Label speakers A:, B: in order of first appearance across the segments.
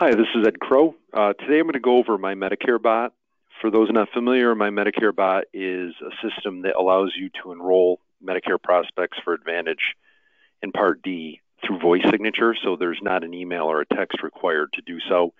A: Hi, this is Ed Crowe. Uh, today I'm going to go over my Medicare bot. For those not familiar, my Medicare bot is a system that allows you to enroll Medicare prospects for Advantage in Part D through voice signature, so there's not an email or a text required to do so.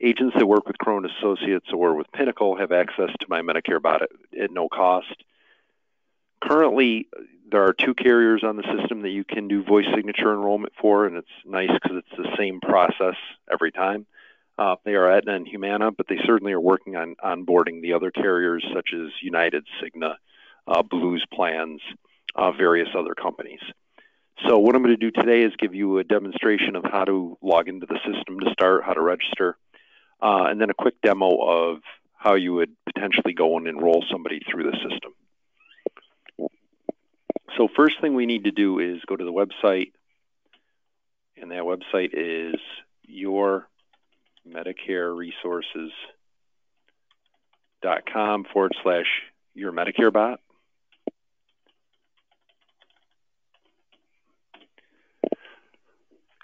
A: Agents that work with Crowe Associates or with Pinnacle have access to my Medicare bot at, at no cost. Currently, there are two carriers on the system that you can do voice signature enrollment for, and it's nice because it's the same process every time. Uh, they are Aetna and Humana, but they certainly are working on onboarding the other carriers such as United, Cigna, uh, Blues Plans, uh, various other companies. So what I'm going to do today is give you a demonstration of how to log into the system to start, how to register, uh, and then a quick demo of how you would potentially go and enroll somebody through the system. So first thing we need to do is go to the website, and that website is your Medicare resources.com forward slash your Medicare bot.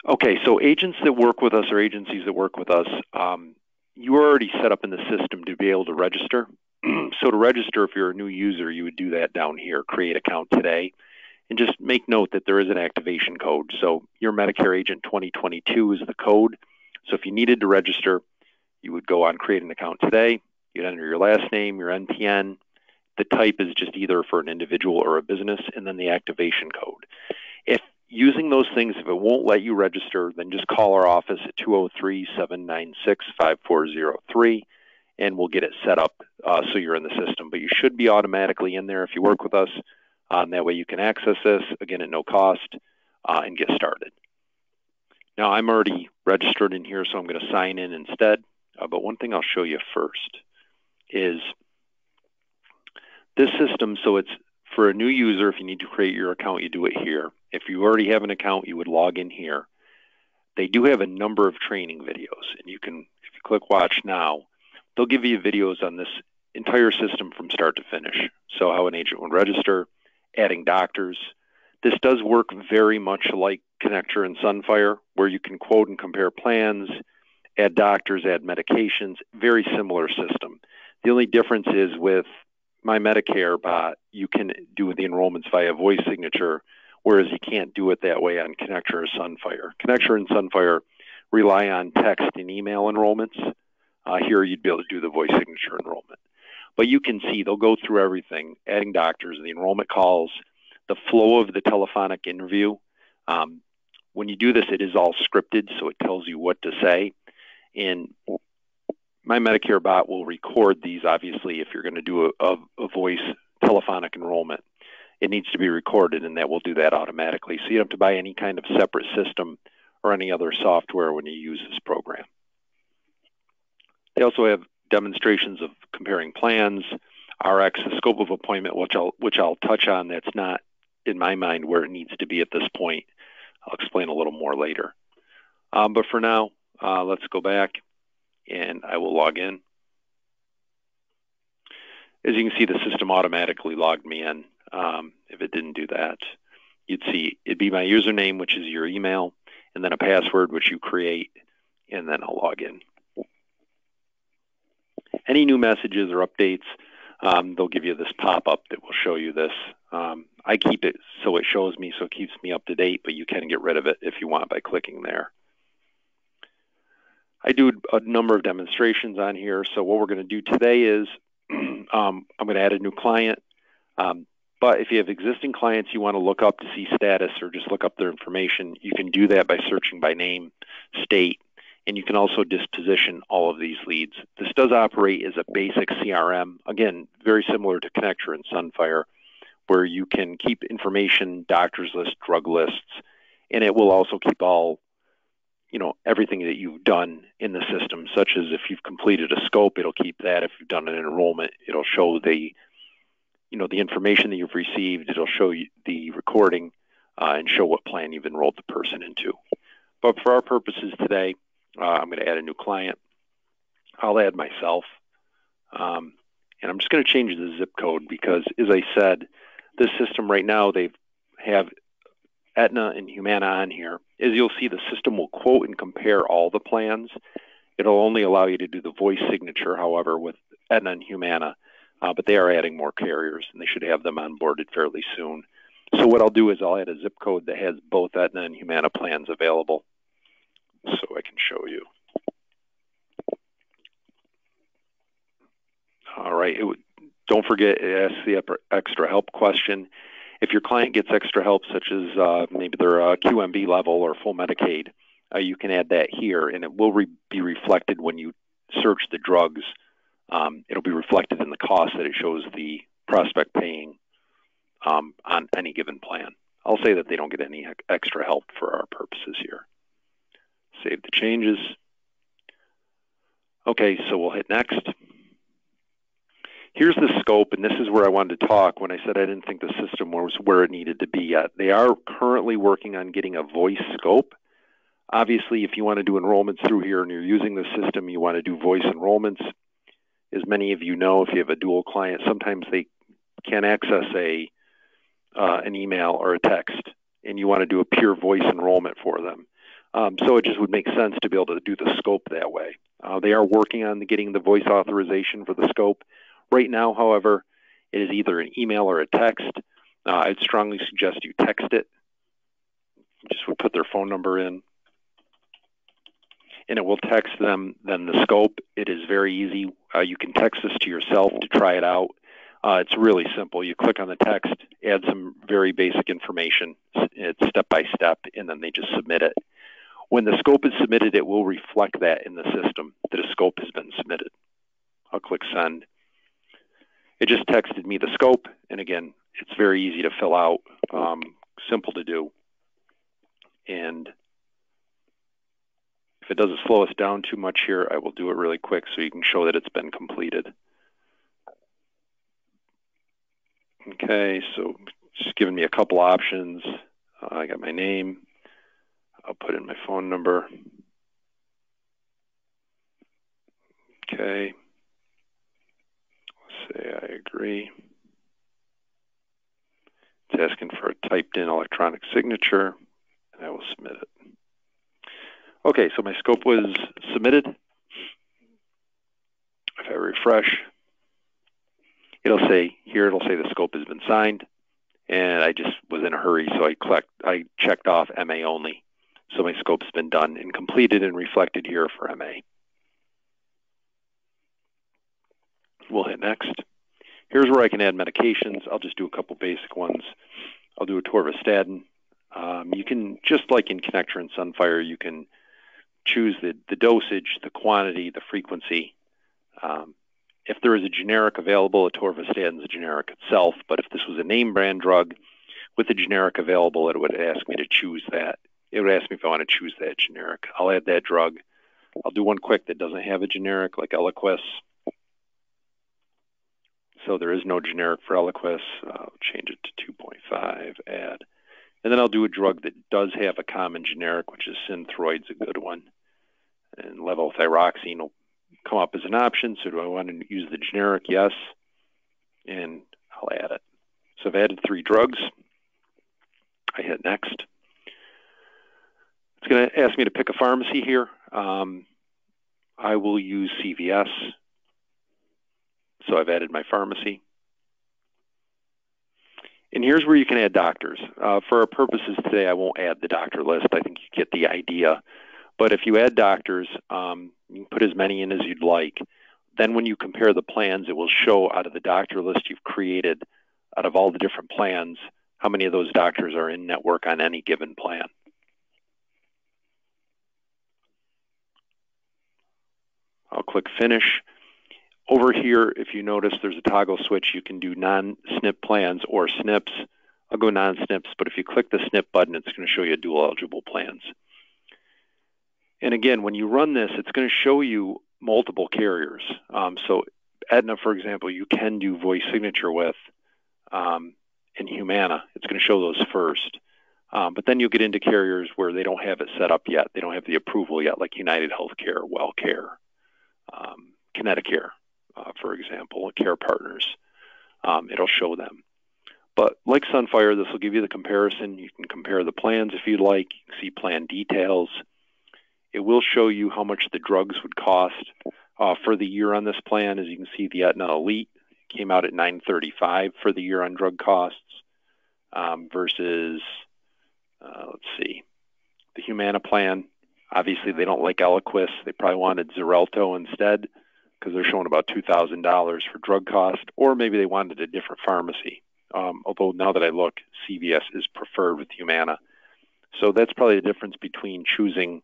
A: Okay, so agents that work with us or agencies that work with us, um, you are already set up in the system to be able to register. so to register, if you're a new user, you would do that down here, create account today. And just make note that there is an activation code. So your Medicare Agent 2022 is the code. So if you needed to register, you would go on create an account today. You'd enter your last name, your NPN. The type is just either for an individual or a business, and then the activation code. If using those things, if it won't let you register, then just call our office at 203 796 5403 and we'll get it set up uh, so you're in the system. But you should be automatically in there if you work with us. Um, that way you can access this, again, at no cost, uh, and get started. Now, I'm already registered in here, so I'm going to sign in instead. Uh, but one thing I'll show you first is this system, so it's for a new user, if you need to create your account, you do it here. If you already have an account, you would log in here. They do have a number of training videos, and you can, if you click watch now, they'll give you videos on this entire system from start to finish. So how an agent would register, adding doctors. This does work very much like Connecture and Sunfire, where you can quote and compare plans, add doctors, add medications, very similar system. The only difference is with my Medicare bot, you can do the enrollments via voice signature, whereas you can't do it that way on Connecture or Sunfire. Connecture and Sunfire rely on text and email enrollments. Uh, here you'd be able to do the voice signature enrollment. But you can see they'll go through everything, adding doctors, the enrollment calls, the flow of the telephonic interview. Um, when you do this, it is all scripted, so it tells you what to say. And my Medicare bot will record these, obviously, if you're going to do a, a, a voice telephonic enrollment. It needs to be recorded, and that will do that automatically. So you don't have to buy any kind of separate system or any other software when you use this program. They also have demonstrations of comparing plans, RX, the scope of appointment, which I'll which I'll touch on. That's not in my mind where it needs to be at this point. I'll explain a little more later. Um, but for now, uh, let's go back and I will log in. As you can see, the system automatically logged me in. Um, if it didn't do that, you'd see it'd be my username, which is your email, and then a password, which you create, and then I'll log in any new messages or updates, um, they'll give you this pop-up that will show you this. Um, I keep it so it shows me, so it keeps me up to date, but you can get rid of it if you want by clicking there. I do a number of demonstrations on here. So what we're going to do today is um, I'm going to add a new client. Um, but if you have existing clients you want to look up to see status or just look up their information, you can do that by searching by name, state, and you can also disposition all of these leads. This does operate as a basic CRM, again, very similar to Connecture and Sunfire, where you can keep information, doctors list, drug lists, and it will also keep all, you know, everything that you've done in the system, such as if you've completed a scope, it'll keep that. If you've done an enrollment, it'll show the, you know, the information that you've received. It'll show you the recording uh, and show what plan you've enrolled the person into. But for our purposes today, uh, I'm going to add a new client. I'll add myself. Um, and I'm just going to change the zip code because, as I said, this system right now, they have Aetna and Humana on here. As you'll see, the system will quote and compare all the plans. It'll only allow you to do the voice signature, however, with Aetna and Humana, uh, but they are adding more carriers, and they should have them onboarded fairly soon. So what I'll do is I'll add a zip code that has both Aetna and Humana plans available, so I can show you. All right, would, don't forget it asks the extra help question. If your client gets extra help, such as uh, maybe they're a QMB level or full Medicaid, uh, you can add that here, and it will re be reflected when you search the drugs. Um, it'll be reflected in the cost that it shows the prospect paying um, on any given plan. I'll say that they don't get any extra help for our purposes here. Save the changes. Okay, so we'll hit next. Here's the scope, and this is where I wanted to talk when I said I didn't think the system was where it needed to be yet. They are currently working on getting a voice scope. Obviously, if you want to do enrollments through here and you're using the system, you want to do voice enrollments. As many of you know, if you have a dual client, sometimes they can't access a uh, an email or a text, and you want to do a pure voice enrollment for them. Um, so it just would make sense to be able to do the scope that way. Uh, they are working on getting the voice authorization for the scope. Right now, however, it is either an email or a text. Uh, I'd strongly suggest you text it. Just would put their phone number in, and it will text them then the scope. It is very easy. Uh, you can text this to yourself to try it out. Uh, it's really simple. You click on the text, add some very basic information. It's step by step, and then they just submit it. When the scope is submitted, it will reflect that in the system that a scope has been submitted. I'll click send. It just texted me the scope, and again, it's very easy to fill out, um, simple to do. And if it doesn't slow us down too much here, I will do it really quick so you can show that it's been completed. Okay, so just giving me a couple options. Uh, I got my name. I'll put in my phone number. Okay. Let's say I agree. It's asking for a typed in electronic signature, and I will submit it. Okay, so my scope was submitted. If I refresh, it'll say here it'll say the scope has been signed and I just was in a hurry so I I checked off MA only so my scope's been done and completed and reflected here for MA we'll hit next. Here's where I can add medications. I'll just do a couple basic ones. I'll do atorvastatin um, you can just like in Connecture and Sunfire you can choose the, the dosage the quantity the frequency. Um, if there is a generic available, atorvastatin is a generic itself, but if this was a name brand drug with a generic available, it would ask me to choose that. It would ask me if I want to choose that generic. I'll add that drug. I'll do one quick that doesn't have a generic, like Eliquis. So there is no generic for Eliquis. I'll change it to 2.5, add. And then I'll do a drug that does have a common generic, which is Synthroid's a good one. And levothyroxine will come up as an option. So do I want to use the generic? Yes. And I'll add it. So I've added three drugs. I hit next. It's going to ask me to pick a pharmacy here. Um, I will use CVS. So I've added my pharmacy. And here's where you can add doctors. Uh, for our purposes today, I won't add the doctor list. I think you get the idea. But if you add doctors, um, you can put as many in as you'd like. Then when you compare the plans, it will show out of the doctor list you've created, out of all the different plans, how many of those doctors are in network on any given plan. I'll click Finish. Over here, if you notice, there's a toggle switch. You can do non-SNP plans or SNPs. I'll go non-SNPs, but if you click the SNP button, it's going to show you dual eligible plans. And again, when you run this, it's going to show you multiple carriers. Um, so Aetna, for example, you can do voice signature with. Um, in Humana, it's going to show those first. Um, but then you'll get into carriers where they don't have it set up yet. They don't have the approval yet, like United Healthcare, WellCare, um, Connecticut, uh, for example, Care Partners. Um, it'll show them. But like Sunfire, this will give you the comparison. You can compare the plans if you'd like. You see plan details It will show you how much the drugs would cost uh, for the year on this plan. As you can see, the Aetna Elite came out at 935 for the year on drug costs um, versus, uh, let's see, the Humana plan. Obviously, they don't like Eliquis. They probably wanted Xarelto instead because they're showing about $2,000 for drug cost, or maybe they wanted a different pharmacy. Um, although now that I look, CVS is preferred with Humana. So that's probably the difference between choosing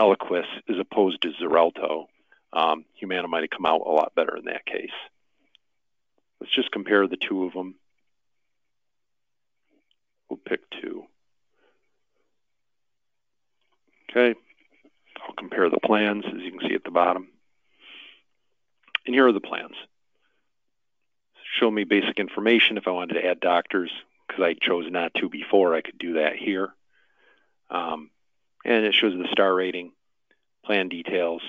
A: Eliquis as opposed to Xarelto. Um, Humana might have come out a lot better in that case. Let's just compare the two of them. We'll pick two. Okay, I'll compare the plans as you can see at the bottom. And here are the plans. Show me basic information if I wanted to add doctors, because I chose not to before, I could do that here. Um, and it shows the star rating, plan details.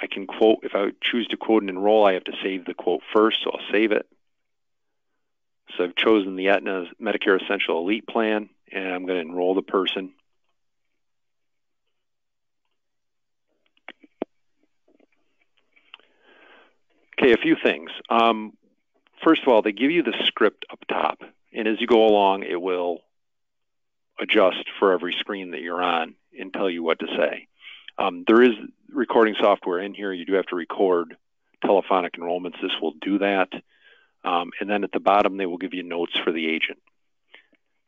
A: I can quote, if I choose to quote and enroll, I have to save the quote first, so I'll save it. So I've chosen the Aetna Medicare Essential Elite plan, and I'm going to enroll the person. Okay, a few things. Um, first of all, they give you the script up top, and as you go along, it will adjust for every screen that you're on and tell you what to say. Um, there is recording software in here. You do have to record telephonic enrollments. This will do that. Um, and then at the bottom, they will give you notes for the agent.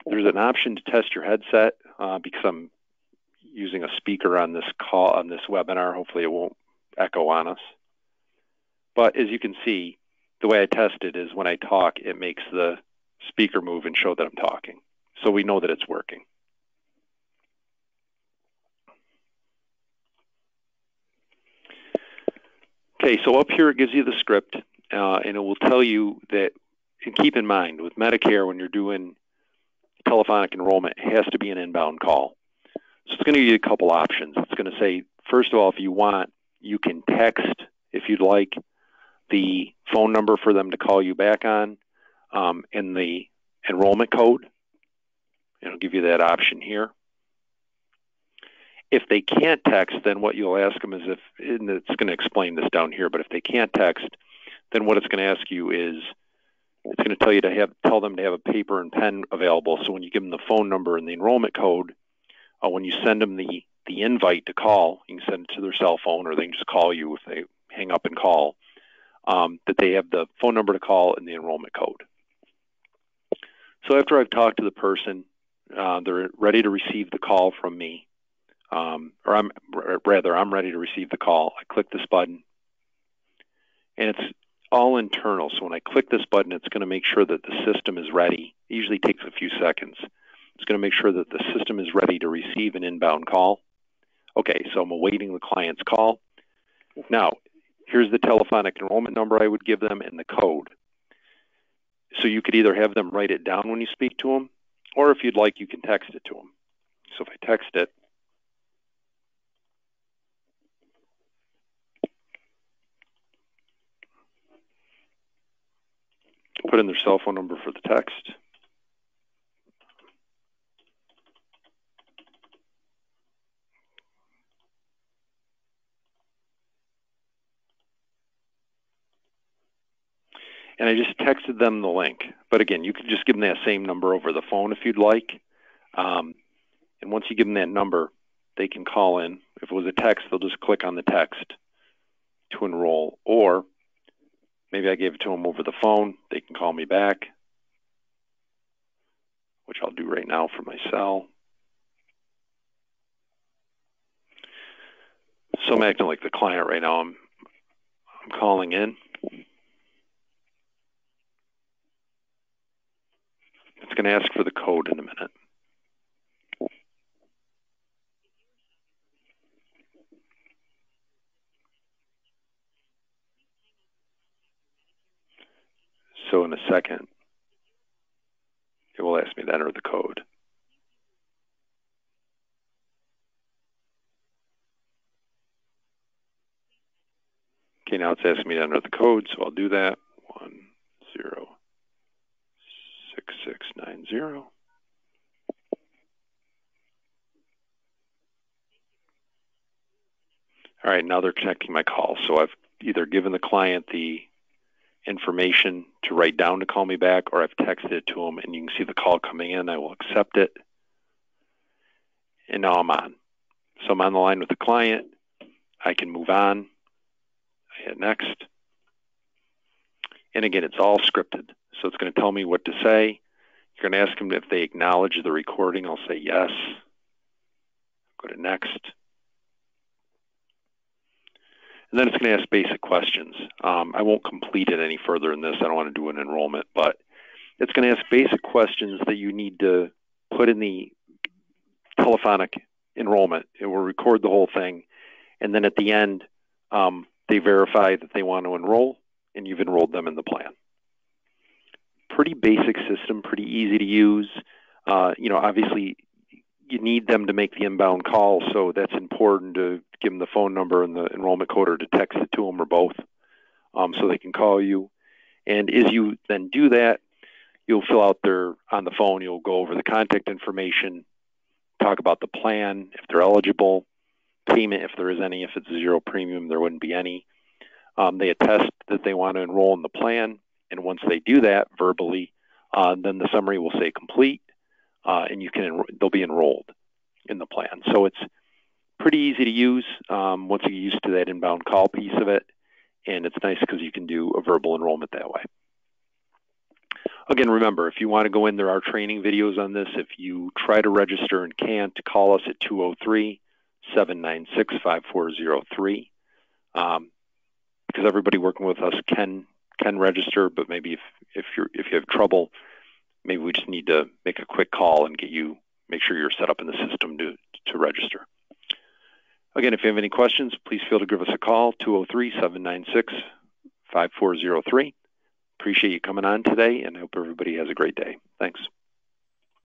A: There's an option to test your headset uh, because I'm using a speaker on this call on this webinar. Hopefully, it won't echo on us. But as you can see, the way I test it is when I talk, it makes the speaker move and show that I'm talking. So we know that it's working. Okay, so up here it gives you the script, uh, and it will tell you that, and keep in mind, with Medicare, when you're doing telephonic enrollment, it has to be an inbound call. So it's going to give you a couple options. It's going to say, first of all, if you want, you can text if you'd like the phone number for them to call you back on, um, and the enrollment code. It'll give you that option here. If they can't text, then what you'll ask them is if, and it's going to explain this down here, but if they can't text, then what it's going to ask you is it's going to tell you to have tell them to have a paper and pen available. So when you give them the phone number and the enrollment code, uh, when you send them the the invite to call, you can send it to their cell phone, or they can just call you if they hang up and call um, that they have the phone number to call and the enrollment code. So after I've talked to the person, uh, they're ready to receive the call from me, um, or I'm rather I'm ready to receive the call. I click this button, and it's all internal. So when I click this button, it's going to make sure that the system is ready. It usually takes a few seconds. It's going to make sure that the system is ready to receive an inbound call. Okay, so I'm awaiting the client's call. Now, here's the telephonic enrollment number I would give them and the code. So you could either have them write it down when you speak to them, or if you'd like, you can text it to them. So if I text it, put in their cell phone number for the text. And I just texted them the link. But again, you could just give them that same number over the phone if you'd like. Um, and once you give them that number, they can call in. If it was a text, they'll just click on the text to enroll. Or maybe I gave it to them over the phone. They can call me back, which I'll do right now for my cell. So I'm acting like the client right now. I'm, I'm calling in. It's going to ask for the code in a minute. So in a second, it will ask me to enter the code. Okay, now it's asking me to enter the code, so I'll do that. One, zero, 6690. All right, now they're connecting my call. So I've either given the client the information to write down to call me back or I've texted it to them and you can see the call coming in. I will accept it. And now I'm on. So I'm on the line with the client. I can move on. I hit next. And again, it's all scripted. So it's going to tell me what to say. You're going to ask them if they acknowledge the recording. I'll say yes. Go to next. And then it's going to ask basic questions. Um, I won't complete it any further in this. I don't want to do an enrollment, but it's going to ask basic questions that you need to put in the telephonic enrollment. It will record the whole thing. And then at the end, um, they verify that they want to enroll and you've enrolled them in the plan. Pretty basic system, pretty easy to use. Uh, you know, obviously you need them to make the inbound call, so that's important to give them the phone number and the enrollment code or to text it to them or both um, so they can call you. And as you then do that, you'll fill out their, on the phone, you'll go over the contact information, talk about the plan, if they're eligible, payment, if there is any. If it's zero premium, there wouldn't be any. Um, they attest that they want to enroll in the plan. And once they do that verbally, uh, then the summary will say complete uh, and you can they'll be enrolled in the plan. So it's pretty easy to use um, once you get used to that inbound call piece of it, and it's nice because you can do a verbal enrollment that way. Again, remember, if you want to go in, there are training videos on this. If you try to register and can't, call us at 203 796 5403. Um, because everybody working with us can can register, but maybe if, if you're if you have trouble, maybe we just need to make a quick call and get you, make sure you're set up in the system to, to register. Again, if you have any questions, please feel to give us a call, 203-796-5403. Appreciate you coming on today, and hope everybody has a great day. Thanks.